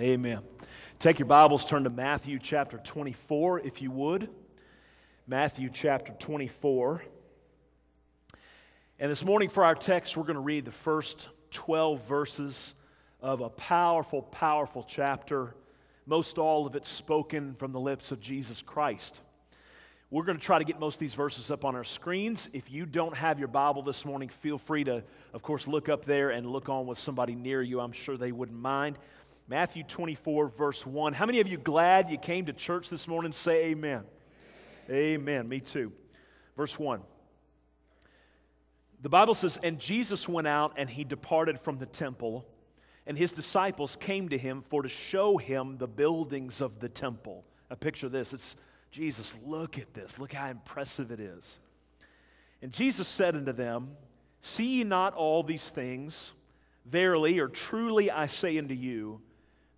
Amen. Take your Bibles, turn to Matthew chapter 24, if you would. Matthew chapter 24. And this morning, for our text, we're going to read the first 12 verses of a powerful, powerful chapter, most all of it spoken from the lips of Jesus Christ. We're going to try to get most of these verses up on our screens. If you don't have your Bible this morning, feel free to, of course, look up there and look on with somebody near you. I'm sure they wouldn't mind. Matthew 24, verse 1. How many of you glad you came to church this morning? Say amen. Amen. amen. Me too. Verse 1. The Bible says, And Jesus went out and he departed from the temple, and his disciples came to him for to show him the buildings of the temple. Now, picture of this. It's Jesus, look at this. Look how impressive it is. And Jesus said unto them, See ye not all these things? Verily or truly I say unto you,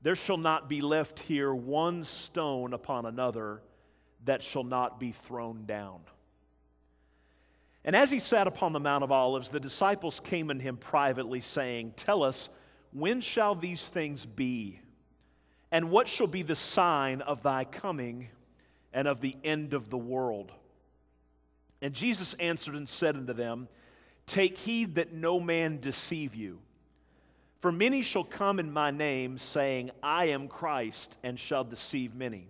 there shall not be left here one stone upon another that shall not be thrown down. And as he sat upon the Mount of Olives, the disciples came unto him privately, saying, Tell us, when shall these things be? And what shall be the sign of thy coming and of the end of the world? And Jesus answered and said unto them, Take heed that no man deceive you. For many shall come in my name, saying, I am Christ, and shall deceive many.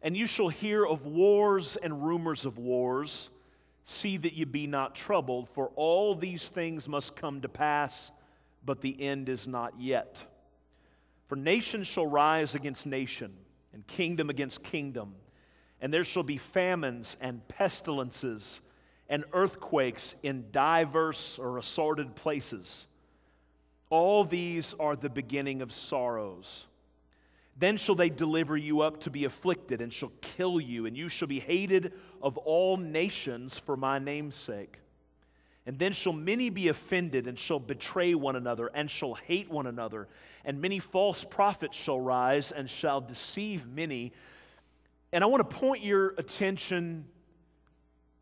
And you shall hear of wars and rumors of wars. See that ye be not troubled, for all these things must come to pass, but the end is not yet. For nation shall rise against nation, and kingdom against kingdom, and there shall be famines and pestilences and earthquakes in diverse or assorted places. All these are the beginning of sorrows. Then shall they deliver you up to be afflicted, and shall kill you, and you shall be hated of all nations for my name's sake. And then shall many be offended, and shall betray one another, and shall hate one another. And many false prophets shall rise, and shall deceive many. And I want to point your attention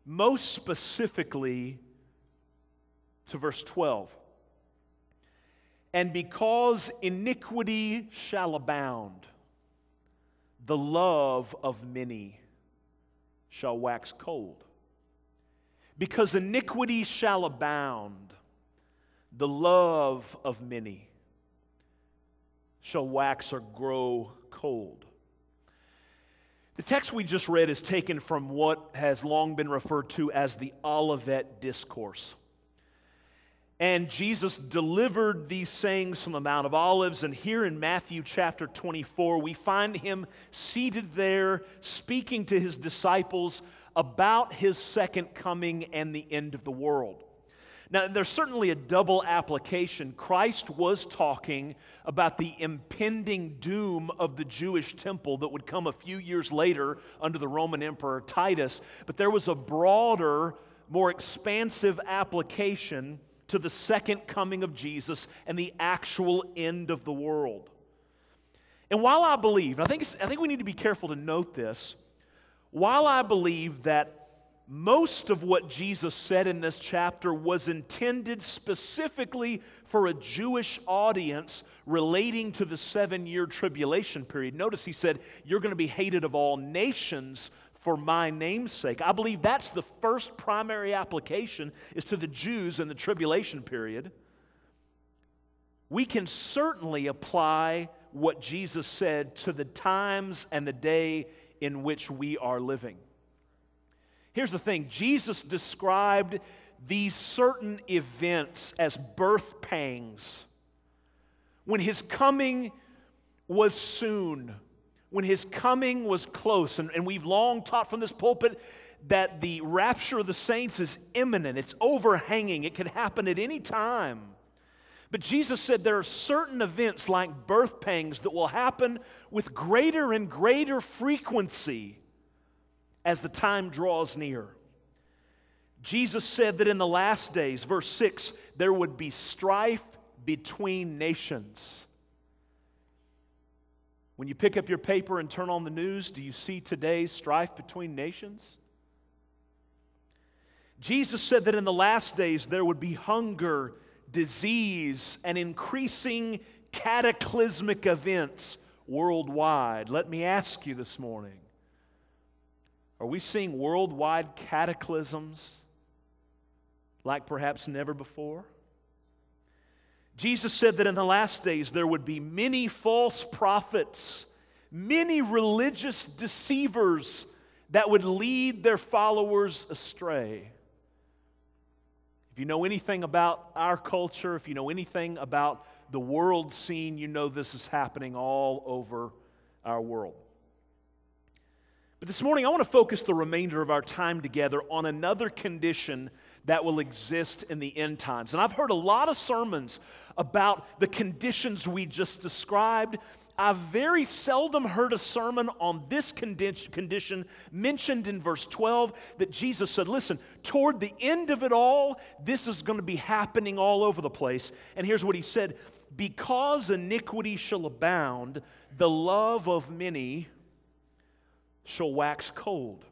most specifically to verse 12. And because iniquity shall abound, the love of many shall wax cold. Because iniquity shall abound, the love of many shall wax or grow cold. The text we just read is taken from what has long been referred to as the Olivet Discourse. And Jesus delivered these sayings from the Mount of Olives. And here in Matthew chapter 24, we find him seated there speaking to his disciples about his second coming and the end of the world. Now, there's certainly a double application. Christ was talking about the impending doom of the Jewish temple that would come a few years later under the Roman Emperor Titus. But there was a broader, more expansive application to the second coming of Jesus and the actual end of the world. And while I believe, I think, I think we need to be careful to note this, while I believe that most of what Jesus said in this chapter was intended specifically for a Jewish audience relating to the seven year tribulation period. Notice he said, You're going to be hated of all nations for my name's sake. I believe that's the first primary application is to the Jews in the tribulation period. We can certainly apply what Jesus said to the times and the day in which we are living. Here's the thing Jesus described these certain events as birth pangs. When his coming was soon, when his coming was close. And, and we've long taught from this pulpit that the rapture of the saints is imminent, it's overhanging, it can happen at any time. But Jesus said there are certain events like birth pangs that will happen with greater and greater frequency as the time draws near. Jesus said that in the last days, verse 6, there would be strife between nations. When you pick up your paper and turn on the news, do you see today's strife between nations? Jesus said that in the last days there would be hunger, disease, and increasing cataclysmic events worldwide. Let me ask you this morning are we seeing worldwide cataclysms like perhaps never before? Jesus said that in the last days there would be many false prophets, many religious deceivers that would lead their followers astray. If you know anything about our culture, if you know anything about the world scene, you know this is happening all over our world. But this morning, I want to focus the remainder of our time together on another condition that will exist in the end times. And I've heard a lot of sermons about the conditions we just described. I've very seldom heard a sermon on this condition mentioned in verse 12 that Jesus said, Listen, toward the end of it all, this is going to be happening all over the place. And here's what he said Because iniquity shall abound, the love of many shall wax cold.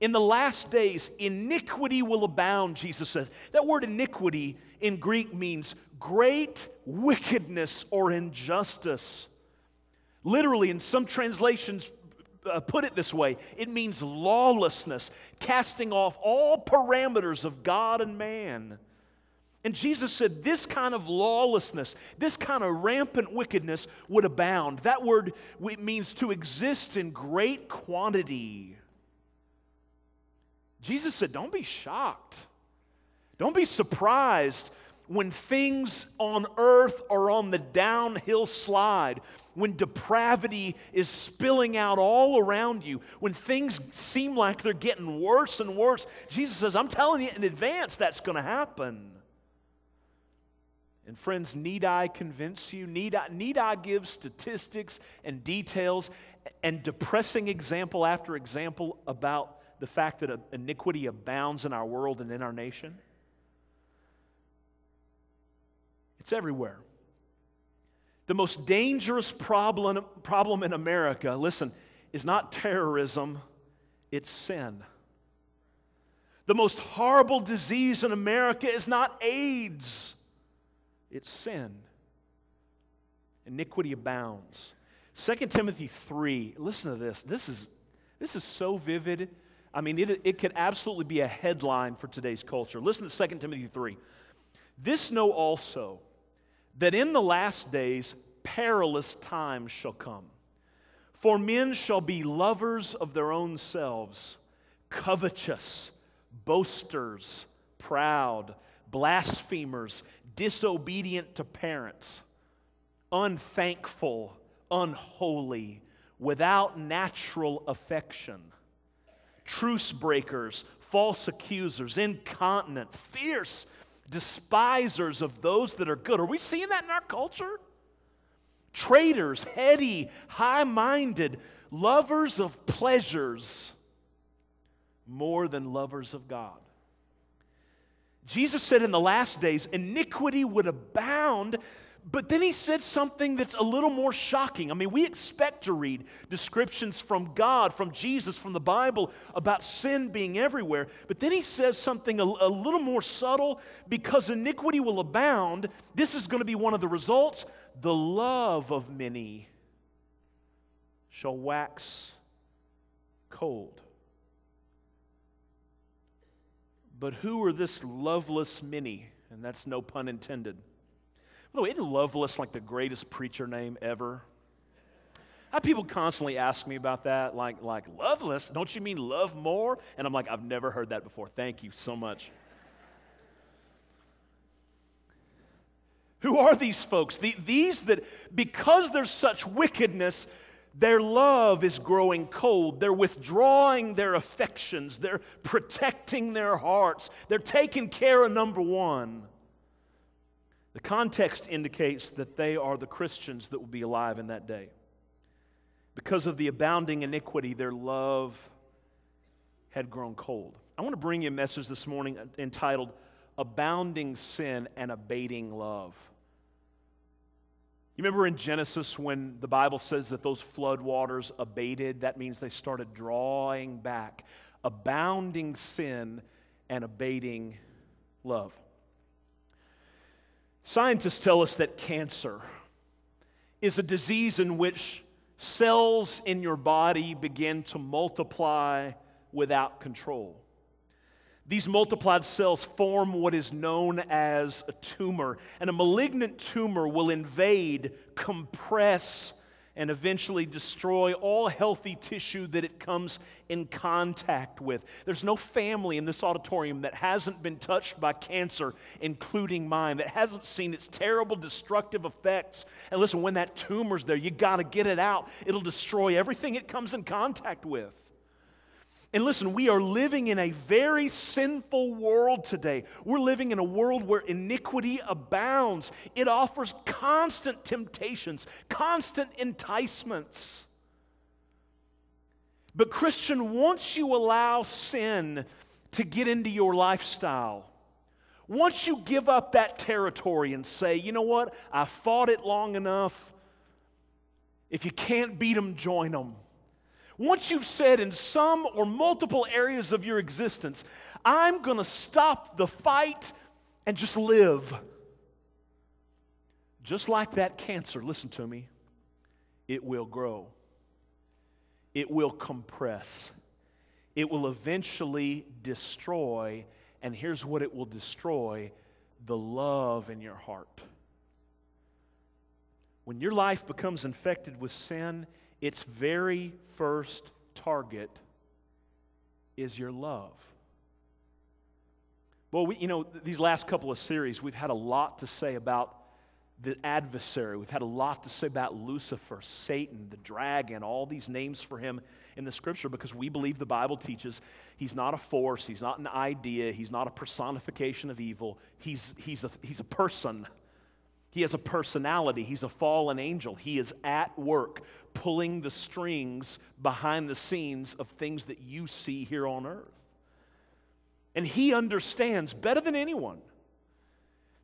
In the last days, iniquity will abound, Jesus says. That word iniquity in Greek means great wickedness or injustice. Literally, in some translations, uh, put it this way it means lawlessness, casting off all parameters of God and man. And Jesus said this kind of lawlessness, this kind of rampant wickedness would abound. That word means to exist in great quantity. Jesus said, Don't be shocked. Don't be surprised when things on earth are on the downhill slide, when depravity is spilling out all around you, when things seem like they're getting worse and worse. Jesus says, I'm telling you in advance that's going to happen. And friends, need I convince you? Need I, need I give statistics and details and depressing example after example about the fact that iniquity abounds in our world and in our nation? It's everywhere. The most dangerous problem, problem in America, listen, is not terrorism, it's sin. The most horrible disease in America is not AIDS it's sin. Iniquity abounds. 2 Timothy 3, listen to this. This is, this is so vivid. I mean, it, it could absolutely be a headline for today's culture. Listen to 2 Timothy 3. This know also that in the last days perilous times shall come. For men shall be lovers of their own selves, covetous, boasters, proud, blasphemers, disobedient to parents, unthankful, unholy, without natural affection, truce breakers, false accusers, incontinent, fierce, despisers of those that are good. Are we seeing that in our culture? Traitors, heady, high minded, lovers of pleasures more than lovers of God. Jesus said in the last days, iniquity would abound. But then he said something that's a little more shocking. I mean, we expect to read descriptions from God, from Jesus, from the Bible about sin being everywhere. But then he says something a, a little more subtle because iniquity will abound. This is going to be one of the results. The love of many shall wax cold. But who are this loveless many? And that's no pun intended. By the way, isn't Loveless like the greatest preacher name ever? I have people constantly ask me about that, like, like loveless. Don't you mean love more? And I'm like, I've never heard that before. Thank you so much. Who are these folks? The, these that, because there's such wickedness, their love is growing cold. They're withdrawing their affections. They're protecting their hearts. They're taking care of number one. The context indicates that they are the Christians that will be alive in that day. Because of the abounding iniquity, their love had grown cold. I want to bring you a message this morning entitled Abounding Sin and Abating Love. You remember in Genesis when the Bible says that those flood waters abated? That means they started drawing back, abounding sin and abating love. Scientists tell us that cancer is a disease in which cells in your body begin to multiply without control. These multiplied cells form what is known as a tumor, and a malignant tumor will invade, compress, and eventually destroy all healthy tissue that it comes in contact with. There's no family in this auditorium that hasn't been touched by cancer, including mine, that hasn't seen its terrible destructive effects. And listen, when that tumor's there, you got to get it out. It'll destroy everything it comes in contact with. And listen, we are living in a very sinful world today. We're living in a world where iniquity abounds. It offers constant temptations, constant enticements. But, Christian, once you allow sin to get into your lifestyle, once you give up that territory and say, you know what, I fought it long enough, if you can't beat them, join them once you've said in some or multiple areas of your existence, I'm going to stop the fight and just live. Just like that cancer, listen to me, it will grow, it will compress, it will eventually destroy. And here's what it will destroy the love in your heart. When your life becomes infected with sin, its very first target is your love. Well, we, you know, these last couple of series, we've had a lot to say about the adversary. We've had a lot to say about Lucifer, Satan, the dragon, all these names for him in the scripture because we believe the Bible teaches he's not a force, he's not an idea, he's not a personification of evil, he's, he's, a, he's a person. He has a personality. He's a fallen angel. He is at work pulling the strings behind the scenes of things that you see here on earth. And he understands better than anyone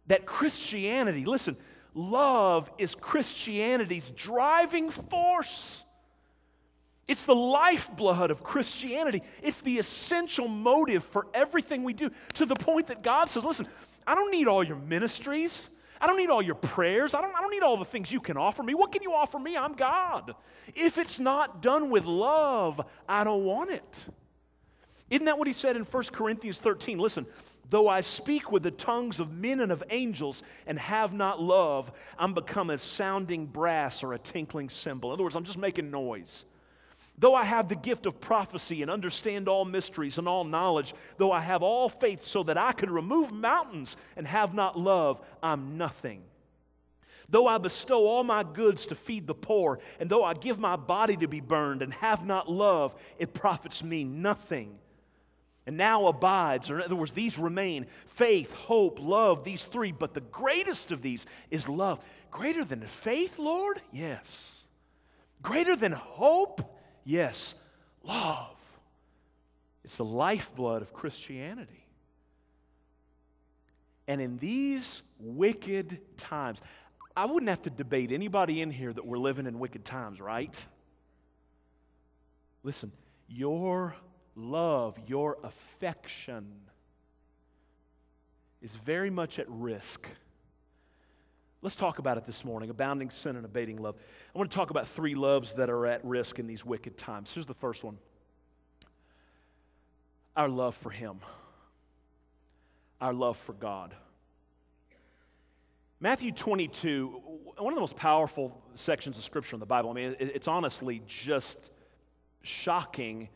that Christianity, listen, love is Christianity's driving force. It's the lifeblood of Christianity. It's the essential motive for everything we do to the point that God says, listen, I don't need all your ministries. I don't need all your prayers. I don't, I don't need all the things you can offer me. What can you offer me? I'm God. If it's not done with love, I don't want it. Isn't that what he said in 1 Corinthians 13? Listen, though I speak with the tongues of men and of angels and have not love, I'm become a sounding brass or a tinkling cymbal. In other words, I'm just making noise. Though I have the gift of prophecy and understand all mysteries and all knowledge, though I have all faith so that I could remove mountains and have not love, I'm nothing. Though I bestow all my goods to feed the poor, and though I give my body to be burned and have not love, it profits me nothing. And now abides, or in other words, these remain faith, hope, love, these three, but the greatest of these is love. Greater than faith, Lord? Yes. Greater than hope? Yes, love. It's the lifeblood of Christianity. And in these wicked times, I wouldn't have to debate anybody in here that we're living in wicked times, right? Listen, your love, your affection is very much at risk Let's talk about it this morning abounding sin and abating love. I want to talk about three loves that are at risk in these wicked times. Here's the first one our love for Him, our love for God. Matthew 22, one of the most powerful sections of Scripture in the Bible. I mean, it's honestly just shocking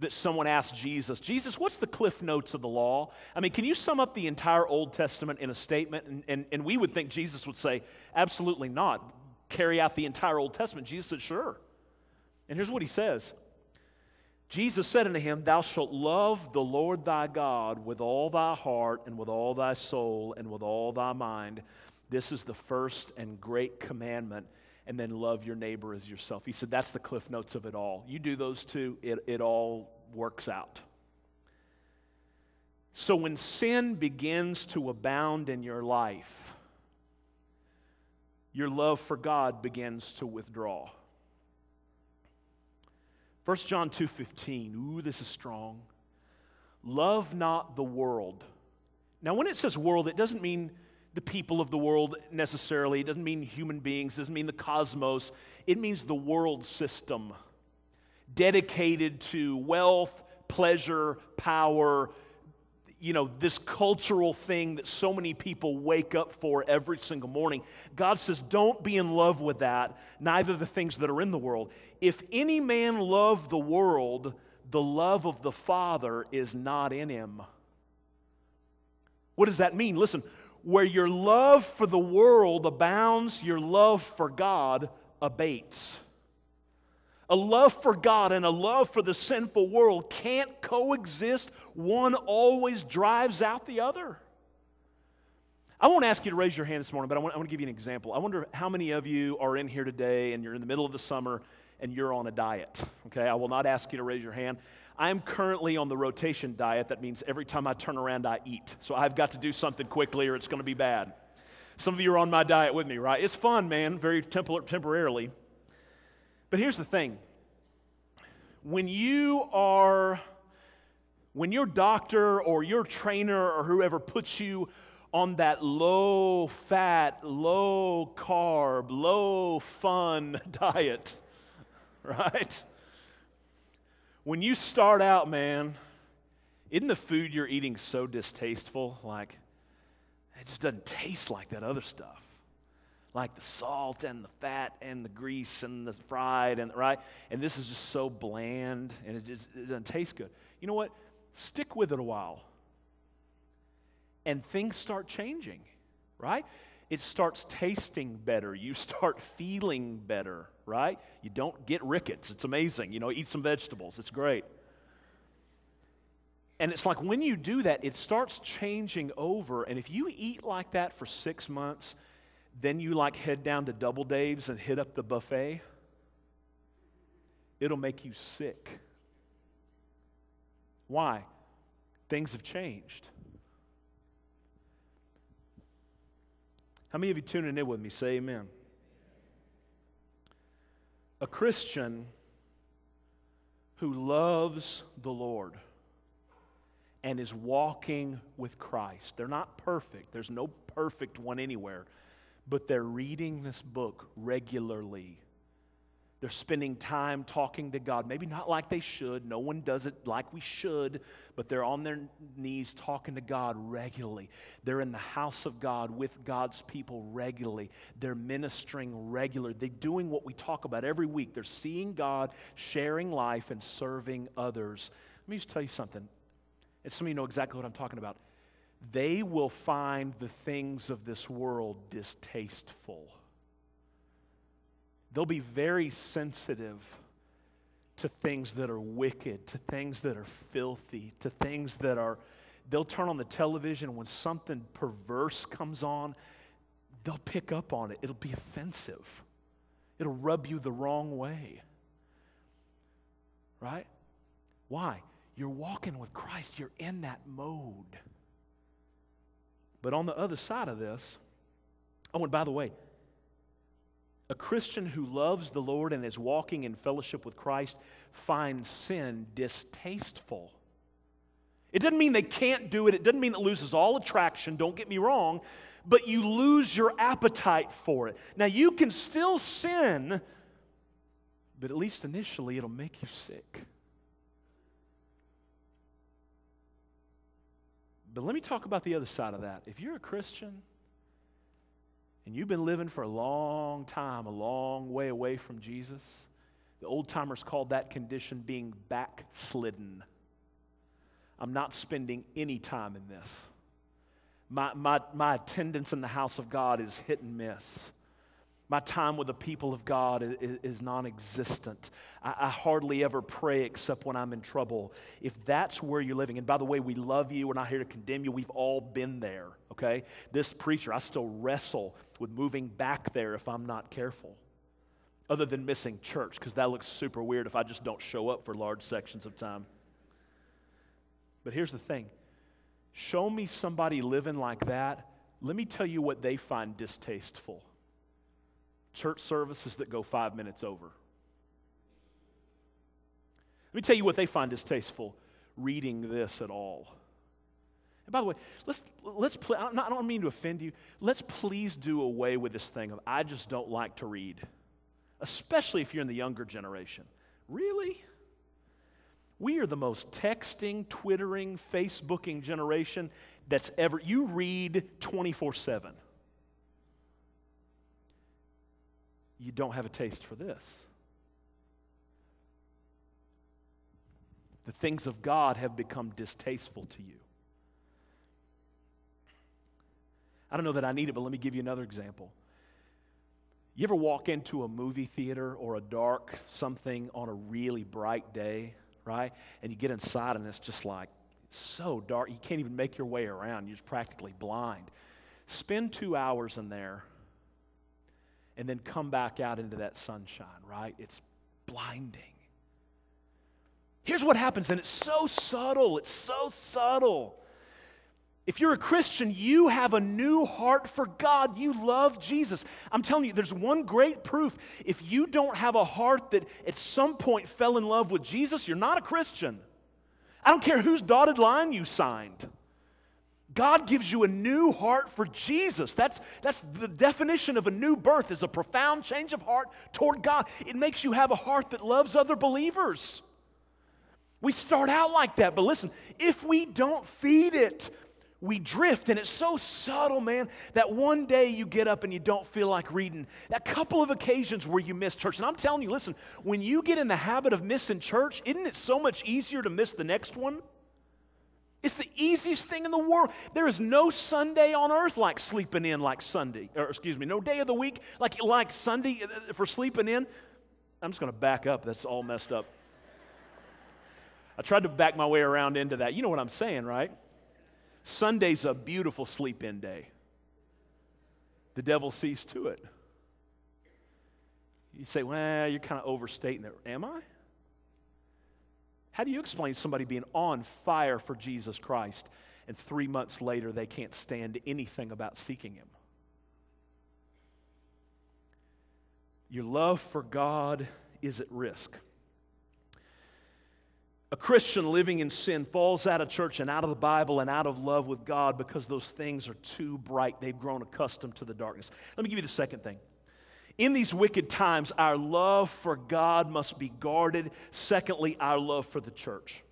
that someone asked Jesus, Jesus, what's the cliff notes of the law? I mean, can you sum up the entire Old Testament in a statement? And, and, and we would think Jesus would say, absolutely not. Carry out the entire Old Testament. Jesus said, sure. And here's what he says Jesus said unto him, Thou shalt love the Lord thy God with all thy heart and with all thy soul and with all thy mind. This is the first and great commandment and then love your neighbor as yourself. He said that's the cliff notes of it all. You do those two, it, it all works out. So when sin begins to abound in your life, your love for God begins to withdraw. 1 John 2:15. Ooh, this is strong. Love not the world. Now when it says world, it doesn't mean the people of the world necessarily. It doesn't mean human beings, it doesn't mean the cosmos. It means the world system dedicated to wealth, pleasure, power, you know, this cultural thing that so many people wake up for every single morning. God says, don't be in love with that, neither the things that are in the world. If any man love the world, the love of the Father is not in him. What does that mean? Listen, where your love for the world abounds, your love for God abates. A love for God and a love for the sinful world can't coexist. One always drives out the other. I won't ask you to raise your hand this morning, but I want, I want to give you an example. I wonder how many of you are in here today and you're in the middle of the summer and you're on a diet. Okay, I will not ask you to raise your hand. I'm currently on the rotation diet. That means every time I turn around, I eat. So I've got to do something quickly or it's going to be bad. Some of you are on my diet with me, right? It's fun, man, very tempor- temporarily. But here's the thing when you are, when your doctor or your trainer or whoever puts you on that low fat, low carb, low fun diet, right? When you start out, man, isn't the food you're eating so distasteful? Like, it just doesn't taste like that other stuff. Like the salt and the fat and the grease and the fried and right? And this is just so bland and it just it doesn't taste good. You know what? Stick with it a while and things start changing right it starts tasting better. You start feeling better right? You don't get rickets. It's amazing. You know eat some vegetables. It's great. And it's like when you do that it starts changing over. And if you eat like that for six months then you like head down to Double Dave's and hit up the buffet, it'll make you sick. Why? Things have changed. How many of you tuning in with me? Say amen. A Christian who loves the Lord and is walking with Christ. They're not perfect, there's no perfect one anywhere but they're reading this book regularly. They're spending time talking to God. Maybe not like they should. No one does it like we should, but they're on their knees talking to God regularly. They're in the house of God with God's people regularly. They're ministering regularly. They're doing what we talk about every week. They're seeing God, sharing life, and serving others. Let me just tell you something. And some of you know exactly what I'm talking about they will find the things of this world distasteful. They'll be very sensitive to things that are wicked, to things that are filthy, to things that are. They'll turn on the television when something perverse comes on, they'll pick up on it. It'll be offensive, it'll rub you the wrong way. Right? Why? You're walking with Christ, you're in that mode. But on the other side of this, oh, and by the way, a Christian who loves the Lord and is walking in fellowship with Christ finds sin distasteful. It doesn't mean they can't do it, it doesn't mean it loses all attraction, don't get me wrong, but you lose your appetite for it. Now, you can still sin, but at least initially it'll make you sick. But let me talk about the other side of that. If you're a Christian and you've been living for a long time, a long way away from Jesus, the old timers called that condition being backslidden. I'm not spending any time in this. My, my, my attendance in the house of God is hit and miss. My time with the people of God is, is non existent. I, I, hardly ever pray except when I'm in trouble. If that's where you're living, and by the way, we love you. We're not here to condemn you. We've all been there, okay? This preacher, I still wrestle with moving back there if I'm not careful, other than missing church, because that looks super weird if I just don't show up for large sections of time. But here's the thing show me somebody living like that. Let me tell you what they find distasteful church services that go five minutes over. Let me tell you what they find distasteful reading this at all. And by the way, let's, let's pl- I don't mean to offend you. Let's please do away with this thing of I just don't like to read, especially if you're in the younger generation. Really? We are the most texting, twittering, Facebooking generation that's ever. You read 24 7. You don't have a taste for this. The things of God have become distasteful to you. I don't know that I need it, but let me give you another example. You ever walk into a movie theater or a dark something on a really bright day, right? And you get inside and it's just like so dark, you can't even make your way around. You're just practically blind. Spend two hours in there and then come back out into that sunshine, right? It's blinding. Here's what happens, and it's so subtle. It's so subtle. If you're a Christian, you have a new heart for God. You love Jesus. I'm telling you, there's one great proof. If you don't have a heart that at some point fell in love with Jesus, you're not a Christian. I don't care whose dotted line you signed. God gives you a new heart for Jesus. That's, that's the definition of a new birth is a profound change of heart toward God. It makes you have a heart that loves other believers. We start out like that, but listen, if we don't feed it, we drift, and it's so subtle, man, that one day you get up and you don't feel like reading. That couple of occasions where you miss church. And I'm telling you, listen, when you get in the habit of missing church, isn't it so much easier to miss the next one? It's the easiest thing in the world. There is no Sunday on earth like sleeping in like Sunday, or excuse me, no day of the week like, like Sunday uh, for sleeping in. I'm just going to back up. That's all messed up. I tried to back my way around into that. You know what I'm saying, right? Sunday's a beautiful sleep in day. The devil sees to it. You say, well, you're kind of overstating it. Am I? How do you explain somebody being on fire for Jesus Christ and three months later they can't stand anything about seeking Him? Your love for God is at risk. A Christian living in sin falls out of church and out of the Bible and out of love with God because those things are too bright. They've grown accustomed to the darkness. Let me give you the second thing. In these wicked times, our love for God must be guarded. Secondly, our love for the church.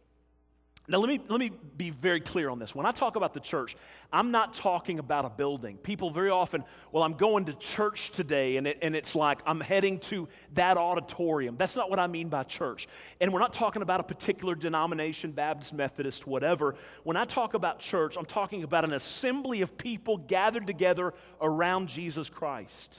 Now, let me, let me be very clear on this. When I talk about the church, I'm not talking about a building. People very often, well, I'm going to church today, and, it, and it's like I'm heading to that auditorium. That's not what I mean by church. And we're not talking about a particular denomination, Baptist, Methodist, whatever. When I talk about church, I'm talking about an assembly of people gathered together around Jesus Christ.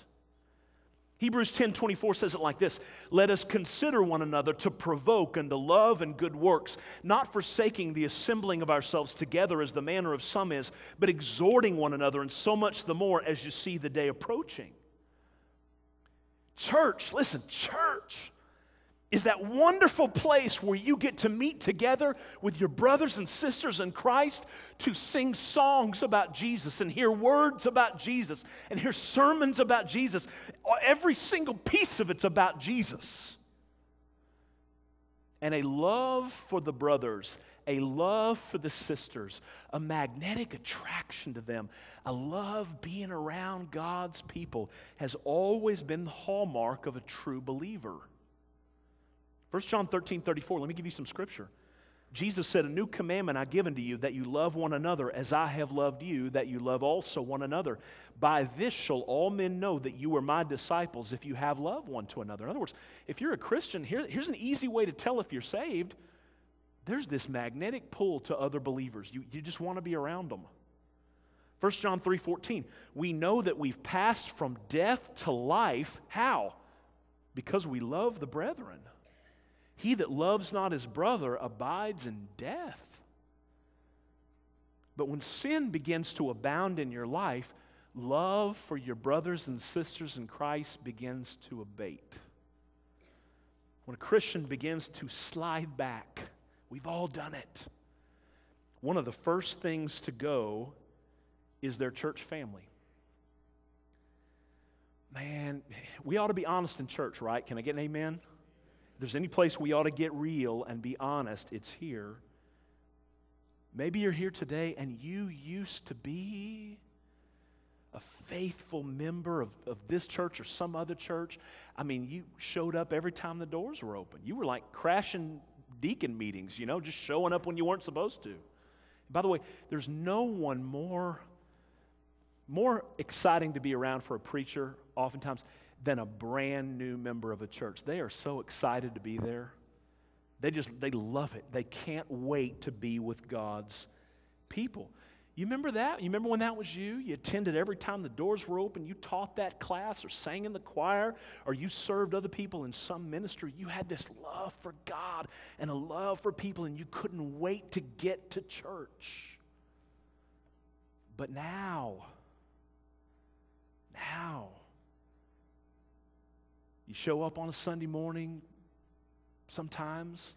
Hebrews 10 24 says it like this Let us consider one another to provoke unto love and good works, not forsaking the assembling of ourselves together as the manner of some is, but exhorting one another, and so much the more as you see the day approaching. Church, listen, church is that wonderful place where you get to meet together with your brothers and sisters in Christ to sing songs about Jesus and hear words about Jesus and hear sermons about Jesus. Every single piece of it's about Jesus. And a love for the brothers, a love for the sisters, a magnetic attraction to them, a love being around God's people has always been the hallmark of a true believer. 1 John 13, 34, let me give you some scripture. Jesus said, A new commandment I give unto you, that you love one another as I have loved you, that you love also one another. By this shall all men know that you are my disciples if you have love one to another. In other words, if you're a Christian, here, here's an easy way to tell if you're saved. There's this magnetic pull to other believers. You, you just want to be around them. 1 John 3 14, we know that we've passed from death to life. How? Because we love the brethren. He that loves not his brother abides in death. But when sin begins to abound in your life, love for your brothers and sisters in Christ begins to abate. When a Christian begins to slide back, we've all done it. One of the first things to go is their church family. Man, we ought to be honest in church, right? Can I get an amen? There's any place we ought to get real and be honest, it's here. Maybe you're here today and you used to be a faithful member of, of this church or some other church. I mean, you showed up every time the doors were open. You were like crashing deacon meetings, you know, just showing up when you weren't supposed to. By the way, there's no one more, more exciting to be around for a preacher, oftentimes, than a brand new member of a church. They are so excited to be there. They just, they love it. They can't wait to be with God's people. You remember that? You remember when that was you? You attended every time the doors were open. You taught that class or sang in the choir or you served other people in some ministry. You had this love for God and a love for people, and you couldn't wait to get to church. But now, now, you show up on a Sunday morning sometimes.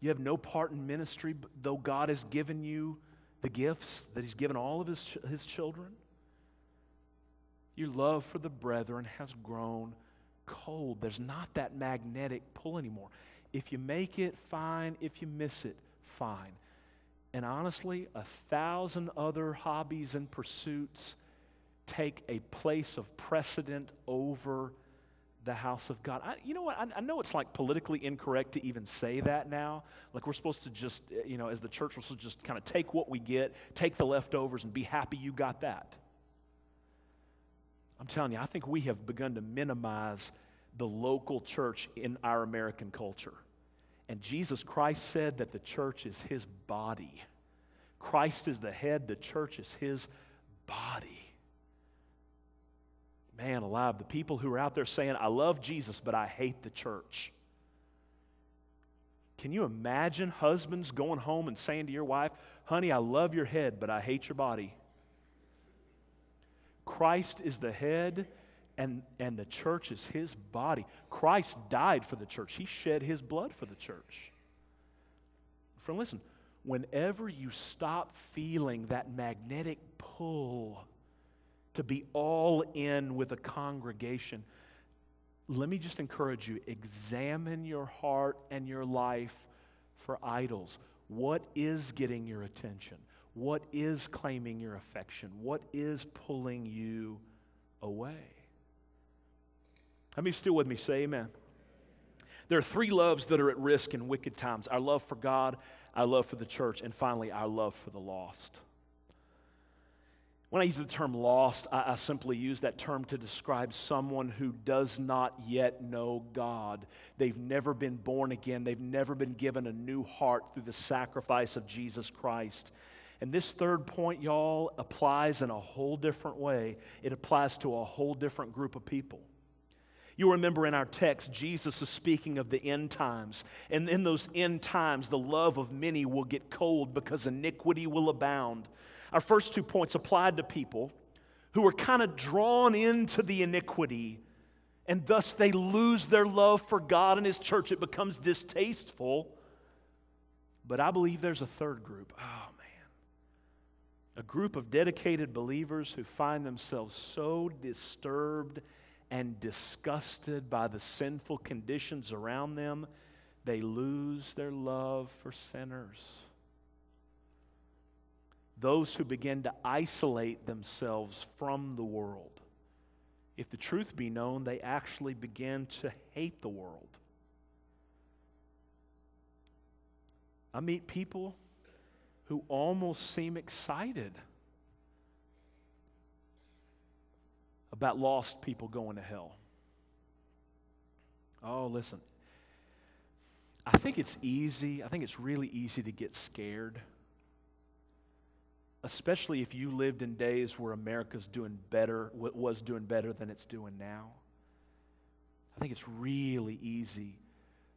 You have no part in ministry, though God has given you the gifts that He's given all of His, his children. Your love for the brethren has grown cold. There's not that magnetic pull anymore. If you make it, fine. If you miss it, fine. And honestly, a thousand other hobbies and pursuits take a place of precedent over the house of God. I, you know what? I, I, know it's like politically incorrect to even say that now. Like we're supposed to just, eh, you know, as the church, we're supposed to just kind of take what we get, take the leftovers, and be happy you got that. I'm telling you, I think we have begun to minimize the local church in our American culture. And Jesus Christ said that the church is his body. Christ is the head, the church is his body man alive, the people who are out there saying, I love Jesus, but I hate the church. Can you imagine husbands going home and saying to your wife, Honey, I love your head, but I hate your body? Christ is the head, and, and the church is his body. Christ died for the church, he shed his blood for the church. Friend, listen, whenever you stop feeling that magnetic pull to be all in with a congregation, let me just encourage you examine your heart and your life for idols. What is getting your attention? What is claiming your affection? What is pulling you away? How many still with me? Say amen. There are three loves that are at risk in wicked times our love for God, our love for the church, and finally, our love for the lost. When I use the term lost, I, I, simply use that term to describe someone who does not yet know God. They've never been born again, they've never been given a new heart through the sacrifice of Jesus Christ. And this third point, y'all, applies in a whole different way. It applies to a whole different group of people. You remember in our text, Jesus is speaking of the end times. And in those end times, the love of many will get cold because iniquity will abound. Our first two points applied to people who are kind of drawn into the iniquity and thus they lose their love for God and His church. It becomes distasteful. But I believe there's a third group. Oh, man. A group of dedicated believers who find themselves so disturbed and disgusted by the sinful conditions around them, they lose their love for sinners those who begin to isolate themselves from the world. If the truth be known, they actually begin to hate the world. I meet people who almost seem excited about lost people going to hell. Oh, listen. I think it's easy, I think it's really easy to get scared especially if you lived in days where America's doing better, was doing better than it's doing now. I think it's really easy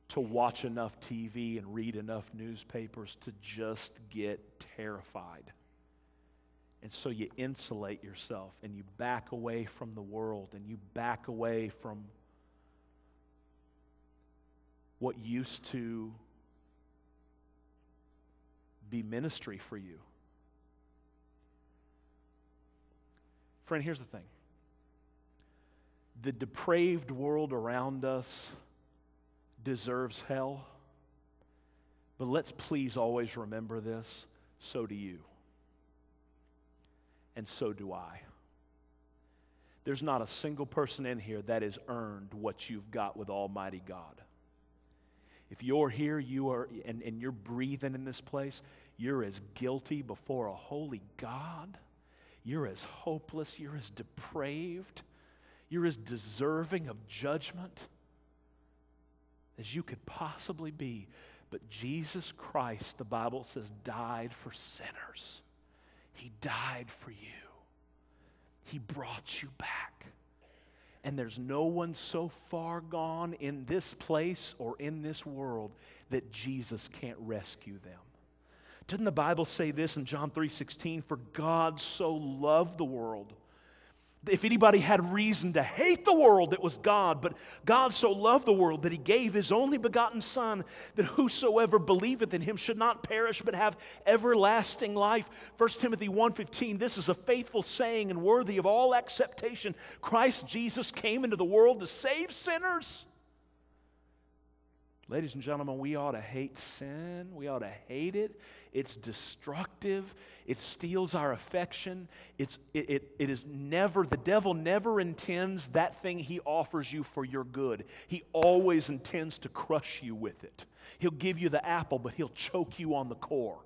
to watch enough TV and read enough newspapers to just get terrified. And so you insulate yourself and you back away from the world and you back away from what used to be ministry for you. Friend, here's the thing the depraved world around us deserves hell, But let's please always remember this so do you. And so do I. There's not a single person in here that has earned what you've got with Almighty God. If you're here, you are, and, and you're breathing in this place, you're as guilty before a holy God. You're as hopeless. You're as depraved. You're as deserving of judgment as you could possibly be. But Jesus Christ, the Bible says, died for sinners. He died for you. He brought you back. And there's no one so far gone in this place or in this world that Jesus can't rescue them. Doesn't the Bible say this in John 3:16 for God so loved the world if anybody had reason to hate the world, it was God. But God so loved the world that he gave his only begotten Son, that whosoever believeth in him should not perish, but have everlasting life. 1 Timothy 1.15, this is a faithful saying and worthy of all acceptation. Christ Jesus came into the world to save sinners. Ladies and gentlemen, we ought to hate sin. We ought to hate it. It's destructive. It steals our affection. It's, it, it, it is never, the devil never intends that thing he offers you for your good. He always intends to crush you with it. He'll give you the apple, but he'll choke you on the core.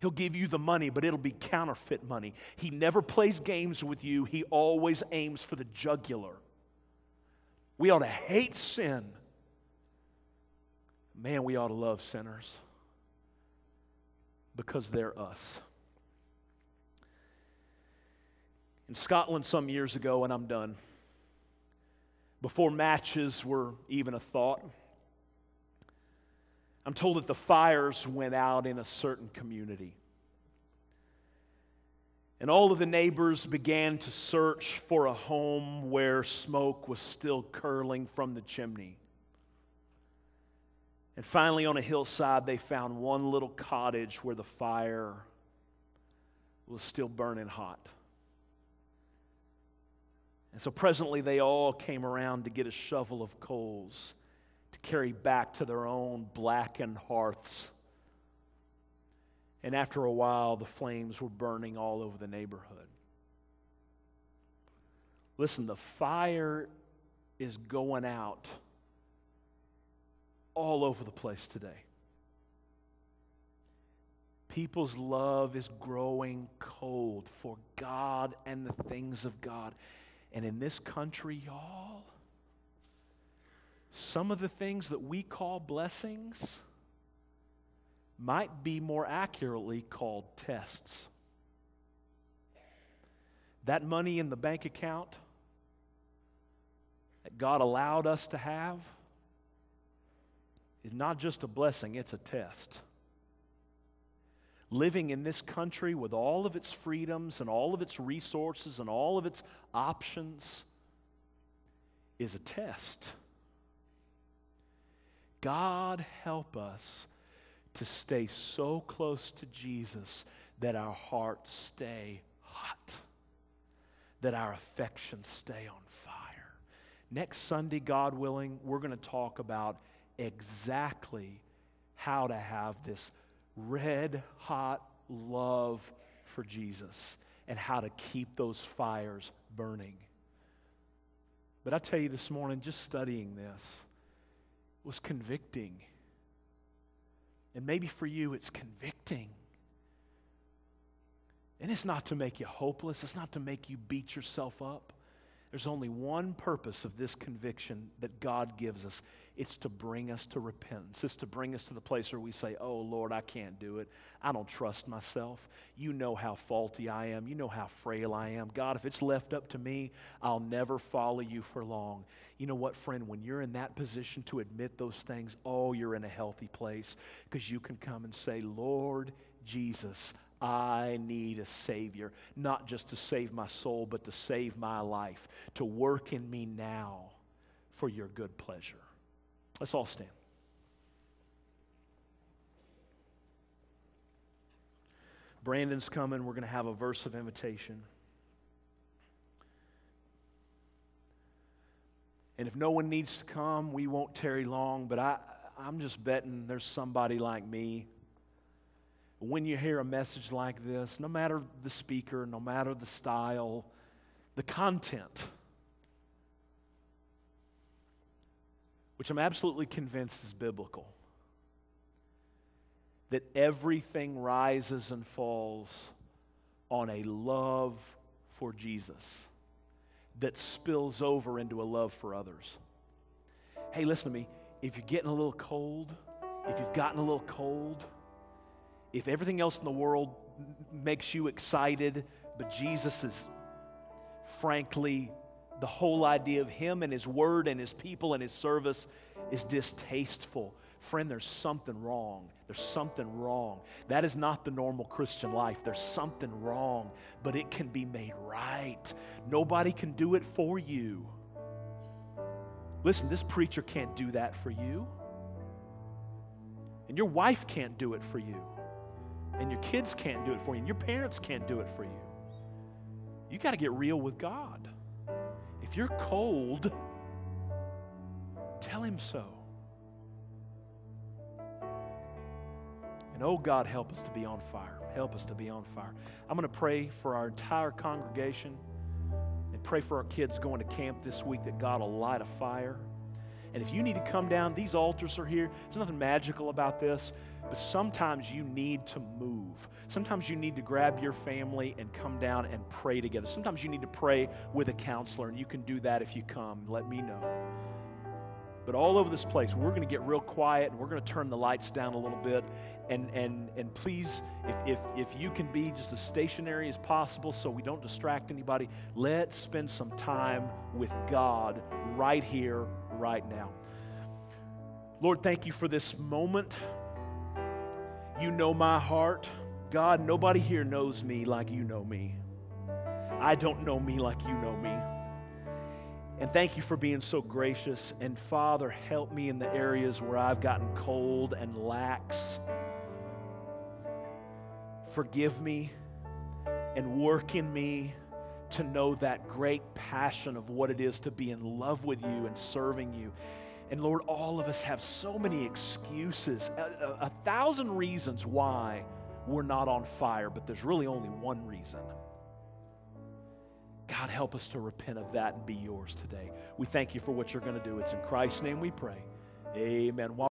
He'll give you the money, but it'll be counterfeit money. He never plays games with you, he always aims for the jugular. We ought to hate sin. Man, we ought to love sinners because they're us. In Scotland, some years ago, and I'm done, before matches were even a thought, I'm told that the fires went out in a certain community. And all of the neighbors began to search for a home where smoke was still curling from the chimney. And finally, on a hillside, they found one little cottage where the fire was still burning hot. And so presently, they all came around to get a shovel of coals to carry back to their own blackened hearths. And after a while, the flames were burning all over the neighborhood. Listen, the fire is going out all over the place today. People's love is growing cold for God and the things of God. And in this country, y'all, some of the things that we call blessings might be more accurately called tests. That money in the bank account that God allowed us to have is not just a blessing, it's a test. Living in this country with all of its freedoms and all of its resources and all of its options is a test. God help us to stay so close to Jesus that our hearts stay hot, that our affections stay on fire. Next Sunday, God willing, we're going to talk about exactly how to have this red hot love for Jesus and how to keep those fires burning. But I tell you this morning, just studying this was convicting. And maybe for you, it's convicting. And it's not to make you hopeless, it's not to make you beat yourself up. There's only one purpose of this conviction that God gives us it's to bring us to repentance. It's to bring us to the place where we say, Oh, Lord, I can't do it. I don't trust myself. You know how faulty I am. You know how frail I am. God, if it's left up to me, I'll never follow you for long. You know what, friend? When you're in that position to admit those things, oh, you're in a healthy place because you can come and say, Lord Jesus, I need a Savior, not just to save my soul, but to save my life, to work in me now for your good pleasure. Let's all stand. Brandon's coming. We're going to have a verse of invitation. And if no one needs to come, we won't tarry long. But I, I'm just betting there's somebody like me. When you hear a message like this, no matter the speaker, no matter the style, the content, which I'm absolutely convinced is biblical, that everything rises and falls on a love for Jesus that spills over into a love for others. Hey, listen to me. If you're getting a little cold, if you've gotten a little cold, if everything else in the world makes you excited, but Jesus is frankly the whole idea of Him and His Word and His people and His service is distasteful. Friend, there's something wrong. There's something wrong. That is not the normal Christian life. There's something wrong, but it can be made right. Nobody can do it for you. Listen, this preacher can't do that for you. And your wife can't do it for you. And your kids can't do it for you. And your parents can't do it for you. You got to get real with God. If you're cold, tell Him so. And oh God, help us to be on fire. Help us to be on fire. I'm going to pray for our entire congregation and pray for our kids going to camp this week that God will light a fire. And if you need to come down, these altars are here. There's nothing magical about this, but sometimes you need to move. Sometimes you need to grab your family and come down and pray together. Sometimes you need to pray with a counselor, and you can do that if you come. Let me know. But all over this place, we're going to get real quiet and we're going to turn the lights down a little bit. And, and, and please, if, if, if you can be just as stationary as possible so we don't distract anybody, let's spend some time with God right here, right now. Lord, thank you for this moment. You know my heart. God, nobody here knows me like you know me. I don't know me like you know me. And thank you for being so gracious. And Father, help me in the areas where I've gotten cold and lax. Forgive me and work in me to know that great passion of what it is to be in love with you and serving you. And Lord, all of us have so many excuses, a, a, a, thousand reasons why we're not on fire, but there's really only one reason. God, help us to repent of that and be yours today. We thank you for what you're going to do. It's in Christ's name we pray. Amen.